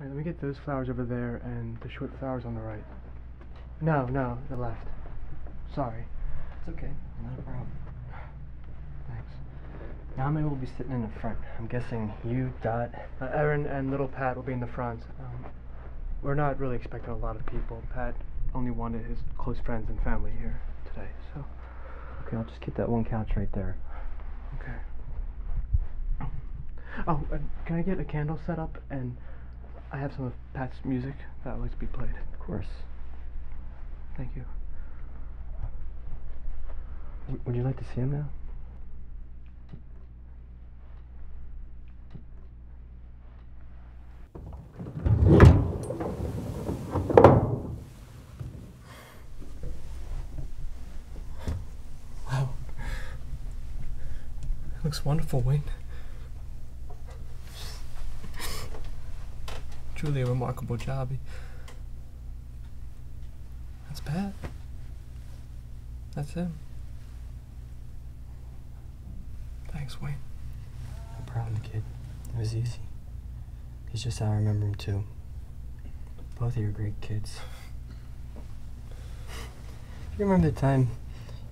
Alright, let me get those flowers over there and the short flowers on the right. No, no, the left. Sorry. It's okay. Not a problem. Thanks. Now many will be sitting in the front? I'm guessing you, Dot. Uh, Erin and little Pat will be in the front. Um, we're not really expecting a lot of people. Pat only wanted his close friends and family here today, so. Okay, I'll just get that one couch right there. Okay. Oh, and can I get a candle set up? And I have some of Pat's music that would like to be played. Of course. Thank you. W- would you like to see him now? Wow. It looks wonderful, Wayne. Truly a remarkable job. That's Pat. That's him. Thanks, Wayne. No problem, kid. It was easy. He's just how I remember him too. Both of you are great kids. you remember the time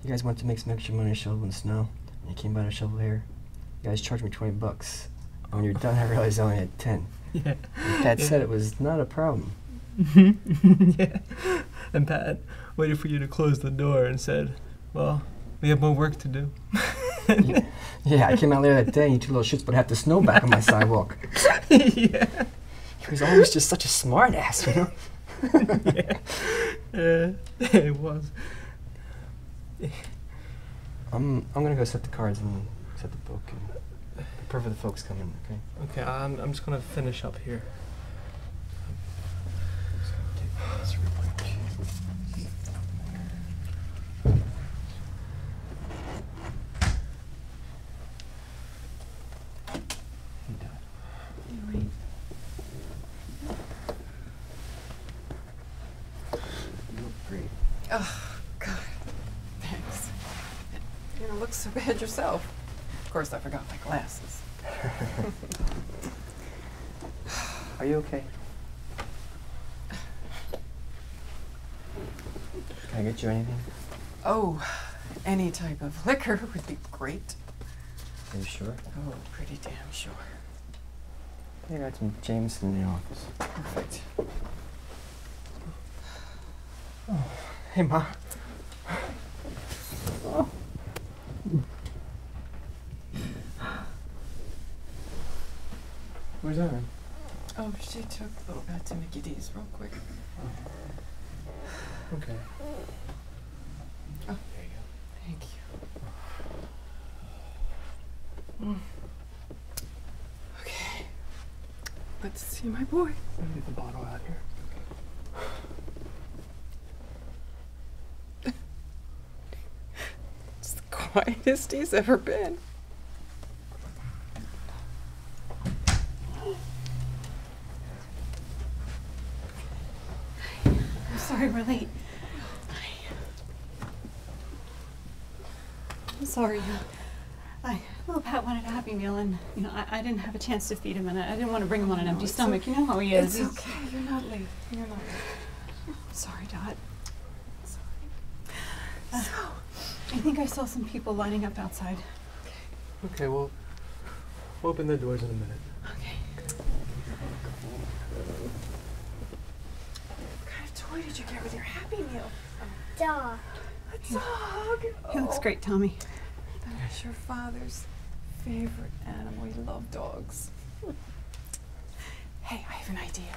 you guys went to make some extra money shoveling snow? And you came by to shovel here? You guys charged me 20 bucks. And when you're done, I realized I only had 10. Yeah. And Pat said it was not a problem. yeah. And Pat waited for you to close the door and said, Well, we have more work to do. yeah. yeah, I came out later that day and you two little shits put half the snow back on my sidewalk. yeah. He was always just such a smart ass, you know? yeah. Uh, it was. I'm, I'm gonna go set the cards and set the book and prepare for the folks coming, okay? Okay, I'm, I'm just gonna finish up here. You look great. Oh, God. Thanks. You don't look so bad yourself. Of course, I forgot my glasses. Are you okay? Can I get you anything? Oh, any type of liquor would be great. Are you sure? Oh, pretty damn sure. I got some Jameson in the office. Perfect. Oh, Hey, Ma. Where's Erin? Oh, she took little Pat to Mickey D's real quick. Okay. Oh, there you go. Thank you. Mm. Okay. Let's see my boy. Let me get the bottle out here. It's the quietest he's ever been. I'm sorry we're late. I'm sorry. I little Pat wanted a happy meal, and you know I, I didn't have a chance to feed him, and I, I didn't want to bring him on an No, empty stomach. okay. You know how he is. It's He's- okay. You're not late. You're not late. Sorry, Dot. Sorry. Uh, so, I think I saw some people lining up outside. Okay, well, we'll open the doors in a minute. Okay. what kind of toy did you get with your Happy Meal? A dog. A dog. He looks Oh, great, Tommy. That's your father's favorite animal. He loved dogs. hey, I have an idea.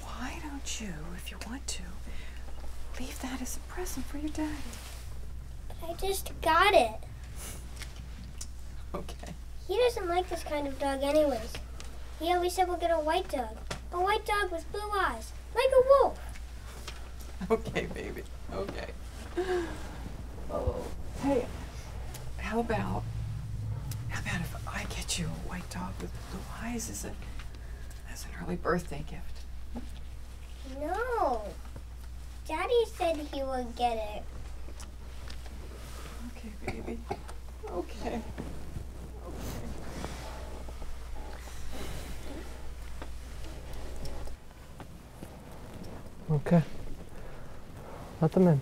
Why don't you, if you want to, leave that as a present for your daddy? I just got it. Okay. He doesn't like this kind of dog anyways. He always said we'll get a white dog. A white dog with blue eyes. Like a wolf. Okay, baby. Okay. Oh, hey. How about how about if I get you a white dog with blue eyes as a as an early birthday gift? No. Daddy said he would get it. Okay, baby. Okay. Okay. Okay. Let them in.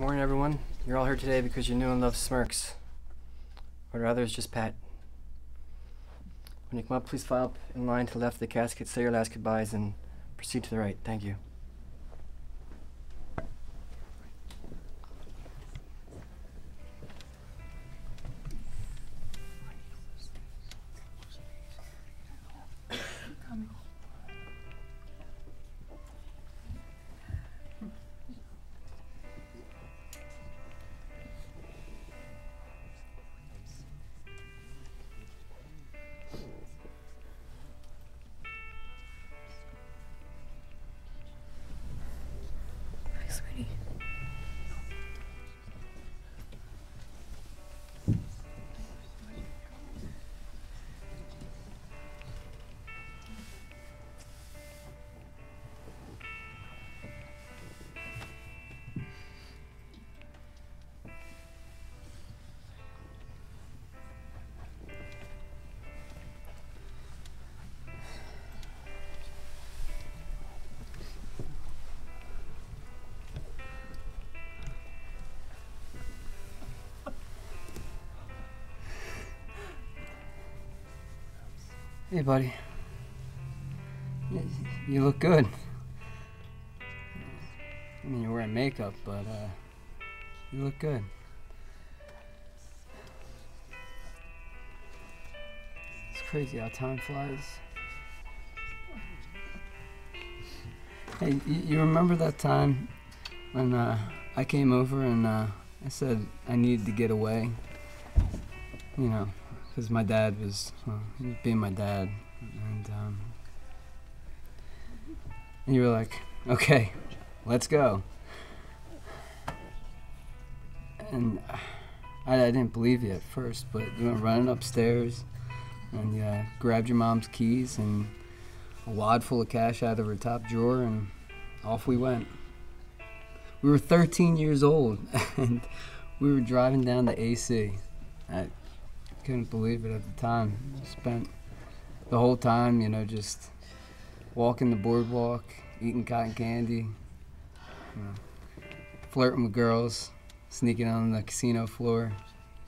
Good morning, everyone. You're all here today because you knew and love Smirks. Or rather, it's just Pat. When you come up, please file up in line to the left of the casket, say your last goodbyes, and proceed to the right. Thank you. Hey, buddy. You look good. I mean, you're wearing makeup, but uh, you look good. It's crazy how time flies. Hey, you remember that time when uh, I came over and uh, I said I needed to get away? You know, because my dad was, well, being my dad, and um, you were like, okay, let's go. And I, I didn't believe you at first, but you went running upstairs, and you uh, grabbed your mom's keys and a wad full of cash out of her top drawer, and off we went. We were 13 years old, and we were driving down the AC. Couldn't believe it at the time. Spent the whole time, you know, just walking the boardwalk, eating cotton candy, you know, flirting with girls, sneaking on the casino floor,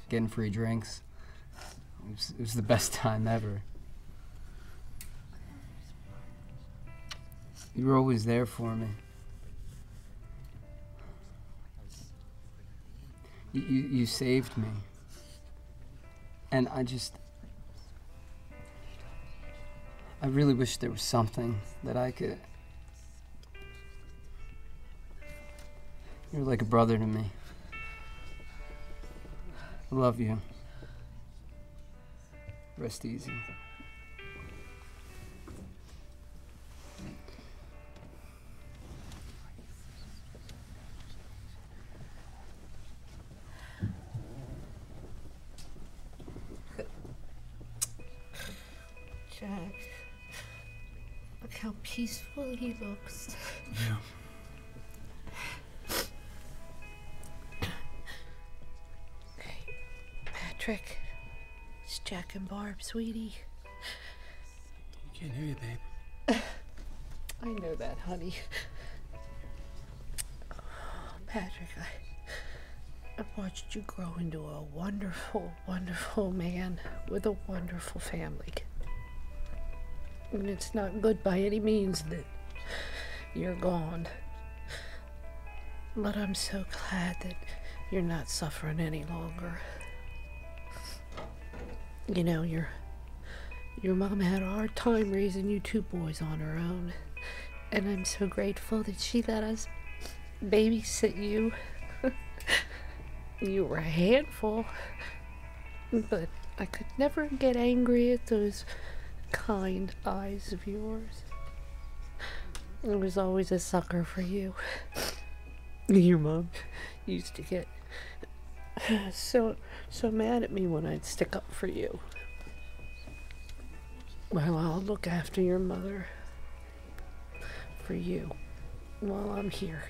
getting free drinks. It was, it was the best time ever. You were always there for me. You, you, you saved me. And I just. I really wish there was something that I could. You're like a brother to me. I love you. Rest easy. Peaceful he looks. Yeah. Hey, Patrick, it's Jack and Barb, sweetie. You can't hear you, babe. I know that, honey. Patrick, I, I've watched you grow into a wonderful, wonderful man with a wonderful family. And it's not good by any means that you're gone. But I'm so glad that you're not suffering any longer. You know, your your mom had a hard time raising you two boys on her own. And I'm so grateful that she let us babysit you. you were a handful. But I could never get angry at those kind eyes of yours. I was always a sucker for you. Your mom used to get so so mad at me when I'd stick up for you. Well, I'll look after your mother for you while I'm here.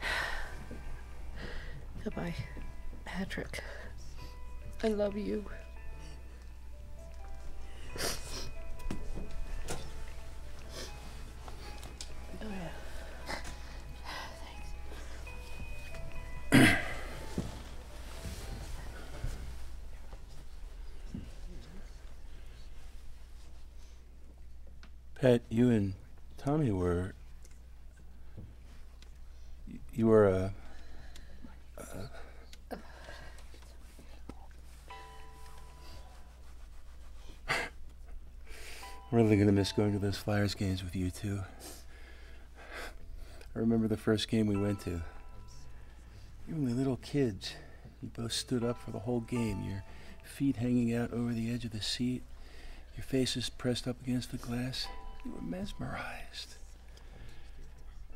Goodbye, Patrick. I love you. Pat, you and Tommy were. You were a. I'm really gonna miss going to those Flyers games with you two. I remember the first game we went to. You were little kids. You both stood up for the whole game, your feet hanging out over the edge of the seat, your faces pressed up against the glass. You were mesmerized.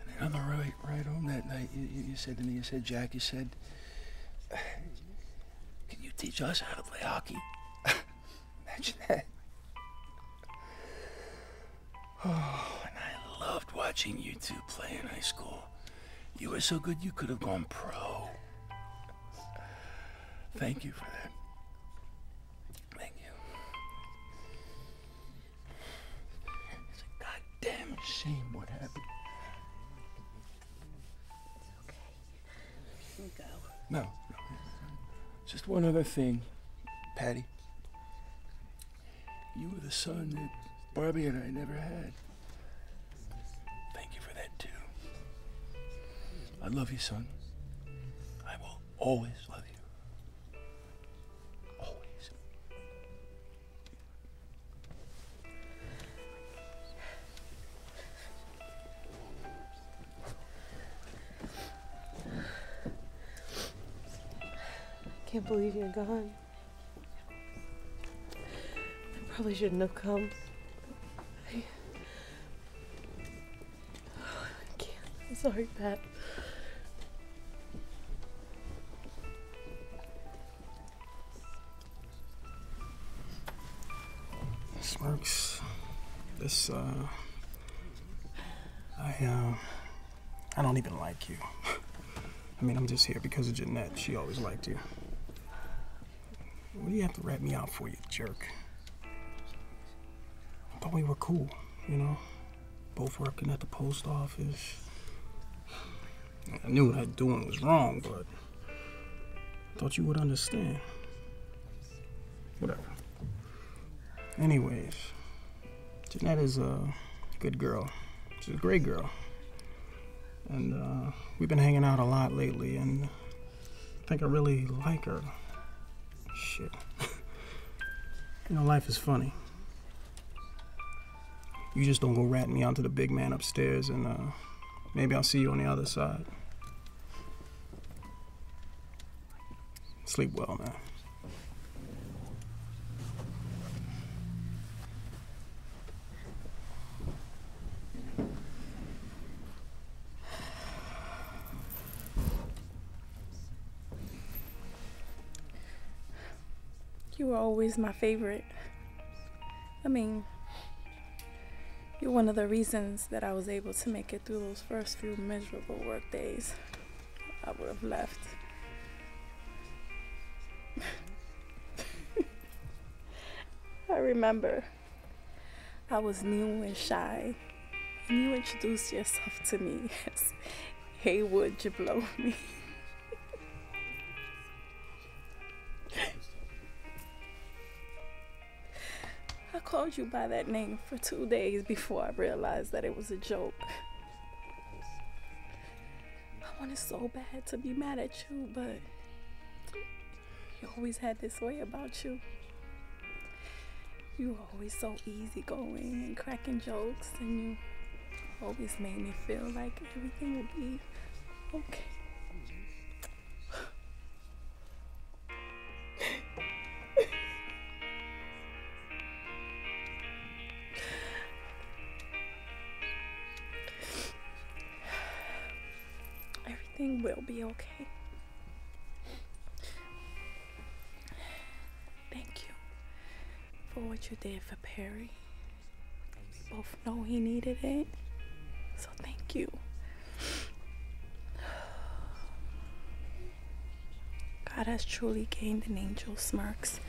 And then on the ride, ride home that night, you, you said to me, you said, Jack, you said, can you teach us how to play hockey? Imagine that. Oh, and I loved watching you two play in high school. You were so good you could have gone pro. Thank you for that. Shame what happened. It's okay. You go. No, no. Just one other thing, Patty. You were the son that Barbie and I never had. Thank you for that, too. I love you, son. I will always love you. I can't believe you're gone. I probably shouldn't have come. I, I can't. I'm sorry, Pat. Smirks. This, uh. I, uh. I don't even like you. I mean, I'm just here because of Jeanette. She always liked you. What do you have to rat me out for, you jerk? I thought we were cool, you know? Both working at the post office. I knew what I was doing was wrong, but I thought you would understand. Whatever. Anyways, Jeanette is a good girl. She's a great girl. And uh, we've been hanging out a lot lately, and I think I really like her. Shit. you know, life is funny. You just don't go ratting me out to the big man upstairs, and uh, maybe I'll see you on the other side. Sleep well, man. Were always my favorite. I mean, you're one of the reasons that I was able to make it through those first few miserable work days. I would have left. I remember I was new and shy, and you introduced yourself to me as Hey, would called you by that name for two days before I realized that it was a joke. I wanted so bad to be mad at you, but you always had this way about you. You were always so easygoing and cracking jokes, and you always made me feel like everything would be okay. Everything will be okay. Thank you for what you did for Perry. We both know he needed it. So thank you. God has truly gained an angel, Smirks.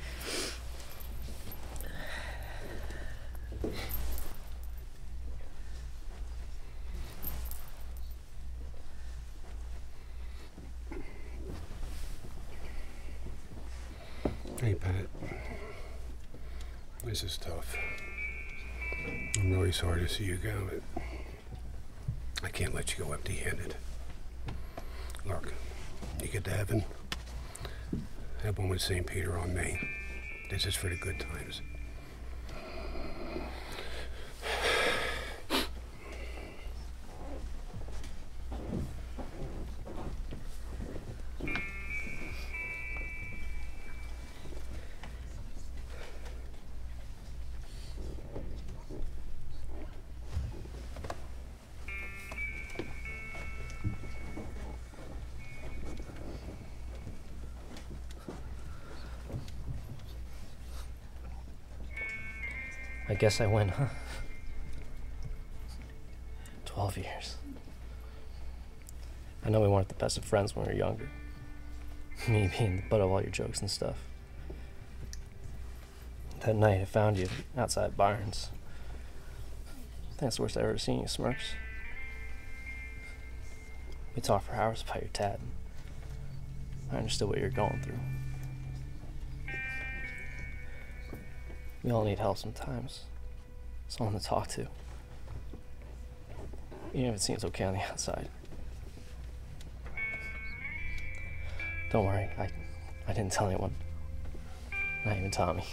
Hey, Pat. This is tough. I'm really sorry to see you go, but I can't let you go empty handed. Look, you get to heaven, have one with St. Peter on me. This is for the good times. Guess I win, huh? 12 years. I know we weren't the best of friends when we were younger. Me being the butt of all your jokes and stuff. That night I found you outside Barnes. I think that's the worst I've ever seen you, Smirks. We talked for hours about your dad. I understood what you're going through. We all need help sometimes. Someone to talk to. Even if it seems okay on the outside. Don't worry, I, I didn't tell anyone. Not even Tommy.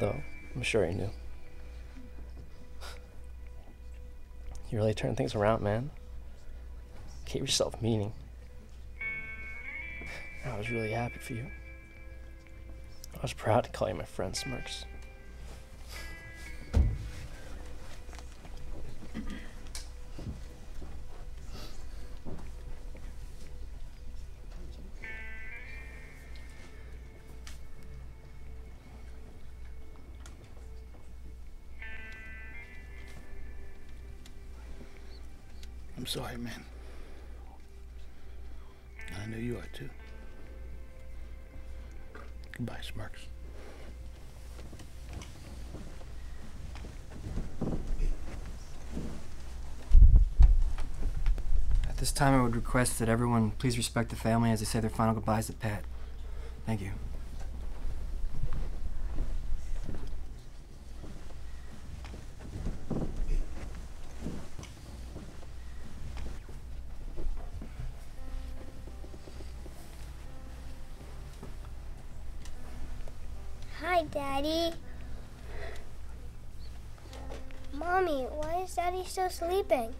Though, I'm sure he knew. You really turned things around, man. Gave yourself meaning. I was really happy for you. I was proud to call you my friend, Smirks. I'm sorry, man. I know you are too. Goodbye, Smirks. At this time, I would request that everyone please respect the family as they say their final goodbyes to Pat. Thank you. Hi, Daddy. Mommy, why is Daddy still sleeping?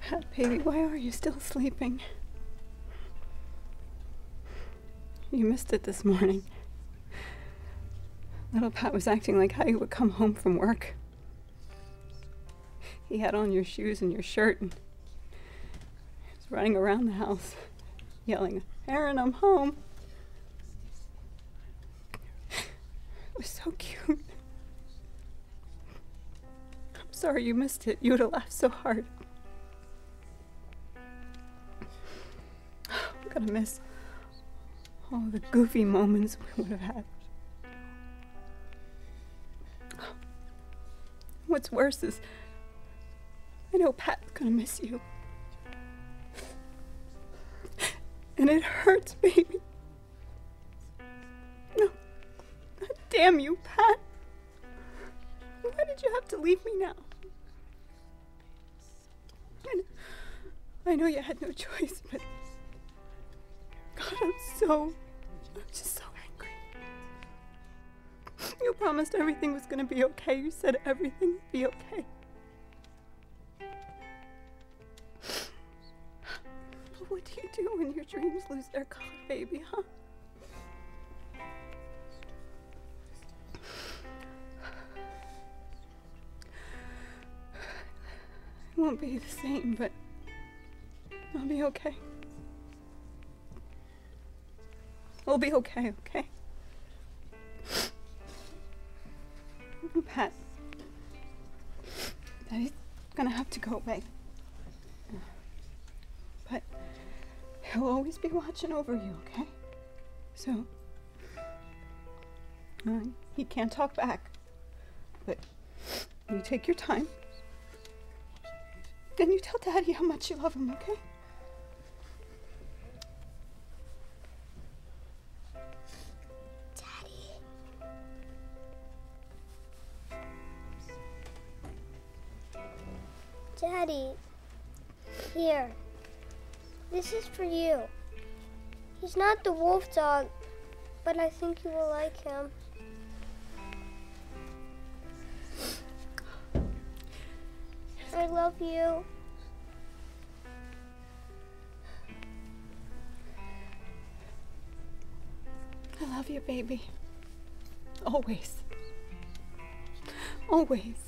Pat, baby, why are you still sleeping? You missed it this morning. Little Pat was acting like how you would come home from work. He had on your shoes and your shirt and he was running around the house yelling, Erin, I'm home. It was so cute. I'm sorry you missed it. You would have laughed so hard. I'm gonna miss all the goofy moments we would have had. What's worse is, I know Pat's gonna miss you. And it hurts, baby. Damn you, Pat. Why did you have to leave me now? I know you had no choice, but. God, I'm so. I'm just so angry. You promised everything was gonna be okay. You said everything would be okay. But what do you do when your dreams lose their color, baby, huh? Won't be the same, but I'll be okay. We'll be okay, okay? Pat, Daddy's gonna have to go away. But he'll always be watching over you, okay? So, uh, he can't talk back. But you take your time. And you tell Daddy how much you love him, okay? Daddy, here. This is for you. He's not the wolf dog, but I think you will like him. I love you. I love you, baby. Always. Always.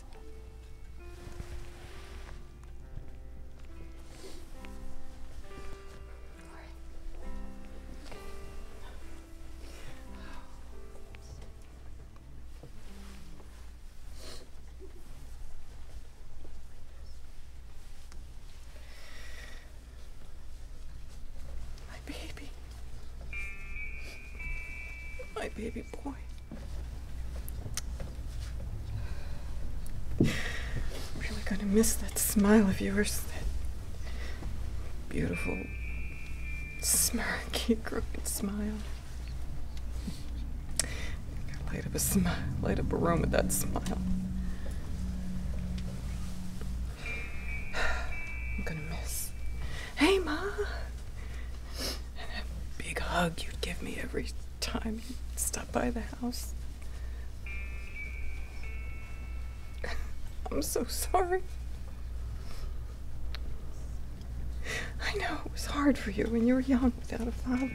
My baby boy. I'm really gonna miss that smile of yours. That beautiful, smirky, crooked smile. Light up a smile, light up a room with that smile. I'm gonna miss. Hey, Ma! And that big hug you'd give me every time you stop by the house. I'm so sorry. I know it was hard for you when you were young without a father.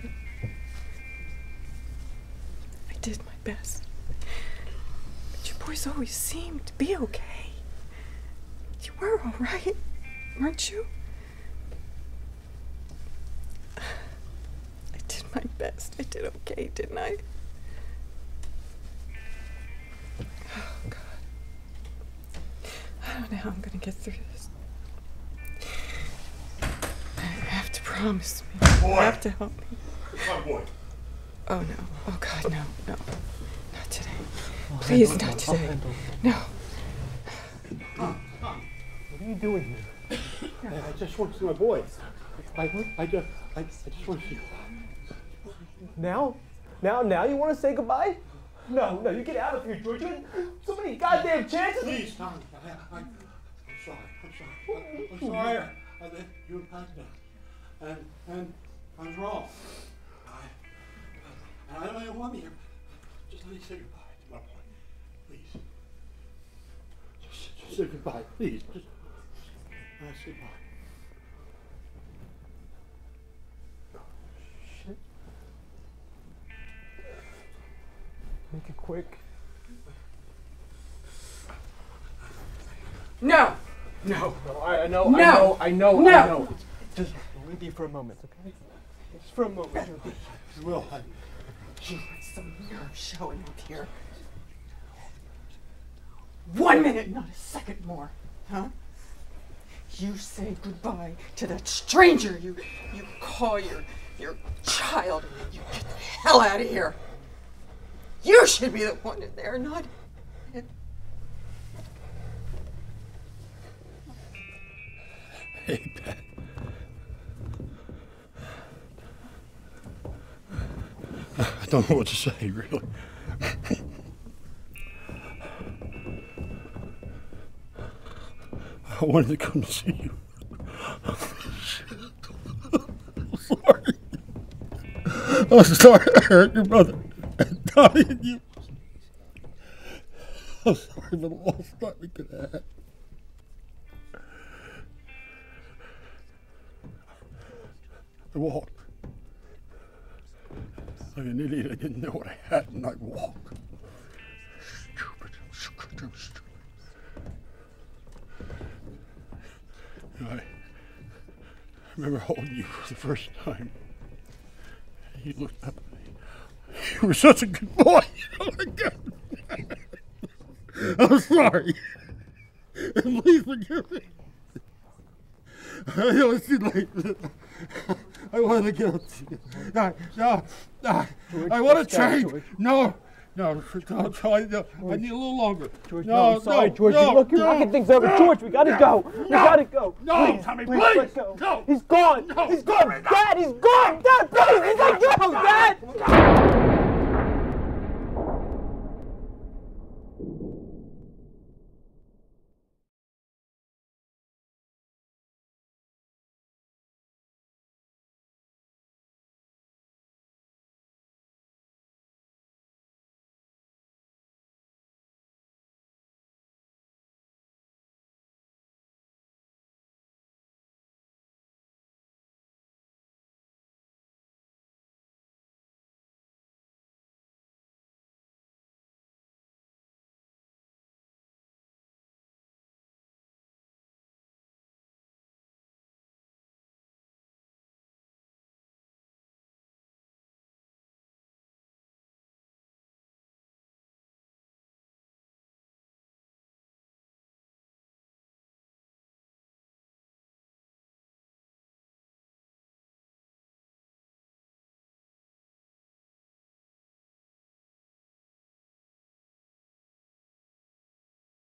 I did my best. But you boys always seemed to be okay. You were alright, weren't you? I did my best. I did okay, didn't I? Oh, God. I don't know how I'm gonna get through this. You have to promise me. You have to help me. Come on, boy. Oh no. Oh God, no, no. Not today. I'll Please, handle it. not today. handle it. No. What are you doing here? I, I just want to see my boys. I, I just, I, I just want to see. Now? Now, now you want to say goodbye? No, no, you get out of here, George. You had so many goddamn chances. Please, Tommy. I, I'm sorry. I'm sorry. I'm sorry. I, I let you and Pat down. And, and I was wrong. I, and I don't even want me here. Just let me say goodbye to my boy. Please. Just, just say goodbye, please. Just, just say goodbye. Make it quick. No! No! No, I, I know, No! I know, I know, No! I know. Just leave me for a moment, okay? Just for a moment. George. Will, I, You had some nerve showing up here. One minute, not a second more, huh? You say goodbye to that stranger you you call your your child, and you get the hell out of here. You should be the one in there, not it. Hey, Pat. I don't know what to say, really. I wanted to come see you. I'm sorry. I'm sorry I hurt your brother. And you. I'm sorry the lost time we could have. I walked. Like an idiot, I didn't know what I had, and I walked. Stupid, stupid, stupid. Know, I, remember holding you for the first time. You looked up. You were such a good boy. Oh my God. I'm sorry. Please forgive me. I it's too late. I want to get up to you. No, no, no. I want to change. George. No, no, no, no, I, no, I need a little longer. George, no, no, I'm sorry, no, George. No, Look, you're no, knocking things over. no, George, we gotta no, go. We no, gotta go. No, please, Tommy, please, please. let's go. No. He's gone. No, He's gone. Tommy, no. Dad, he's gone. Dad, please, he's like, go, Dad.